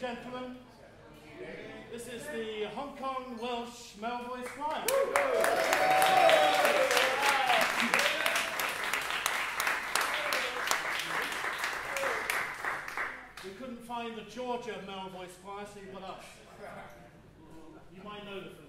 and gentlemen, this is the Hong Kong Welsh Male Voice Choir. We couldn't find the Georgia Male Voice Choir, so you got us. You might know the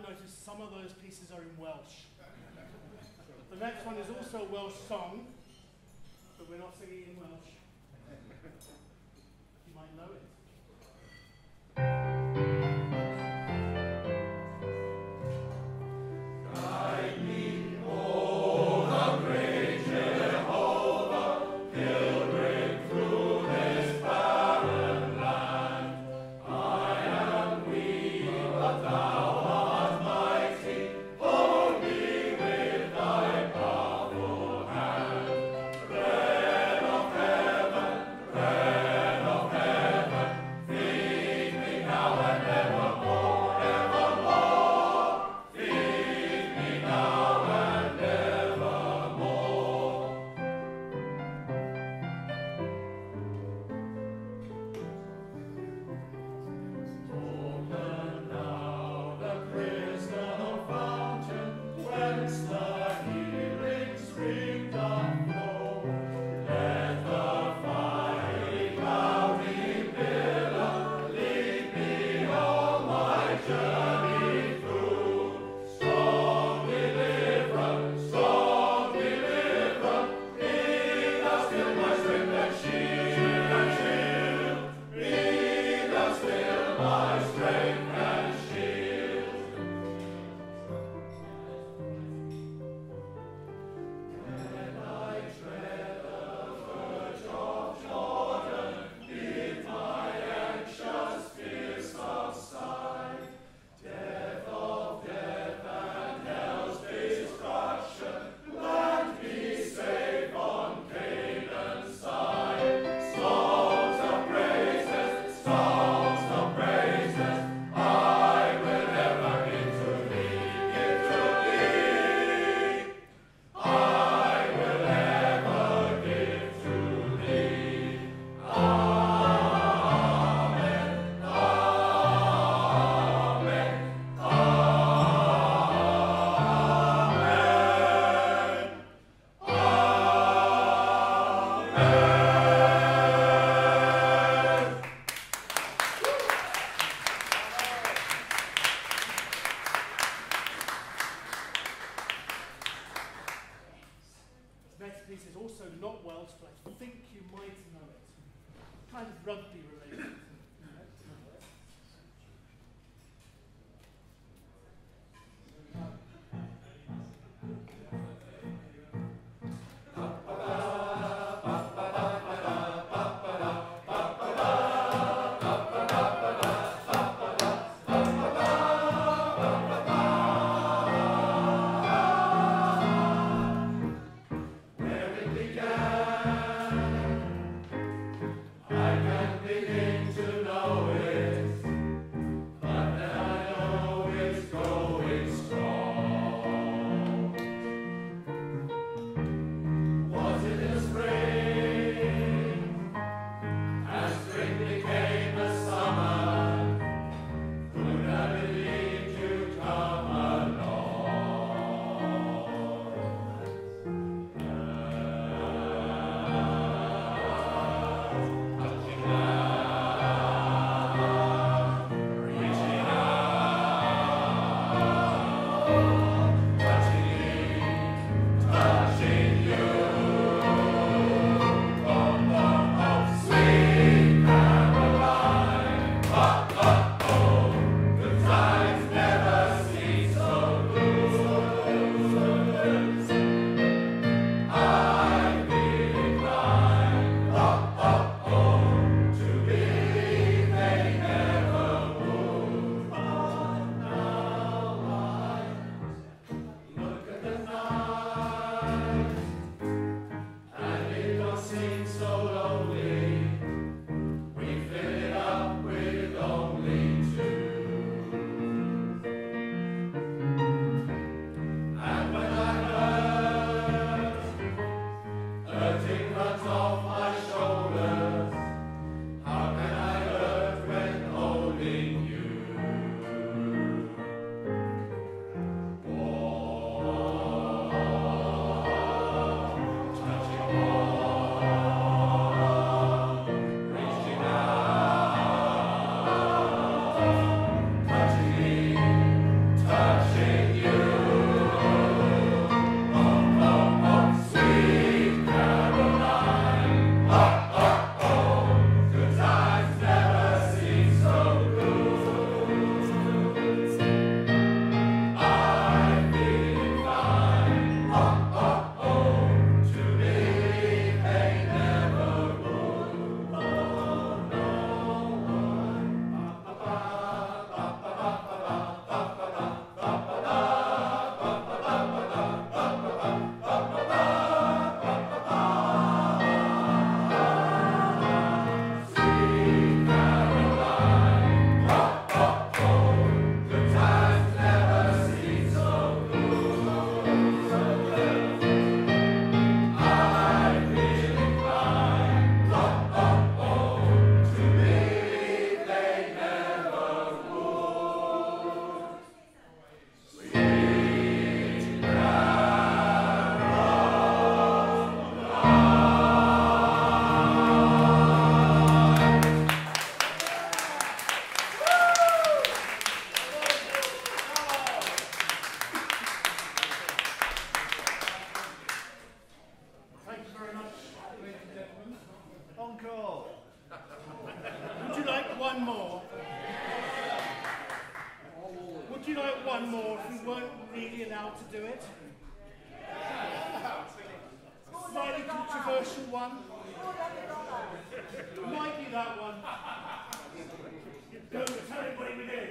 notice some of those pieces are in Welsh. The next one is also a Welsh song, but we're not singing in Welsh. You might know it. sometimes run more? Would you like one more if we weren't really allowed to do it? Slightly controversial one. Might be that one. Don't tell anybody we did.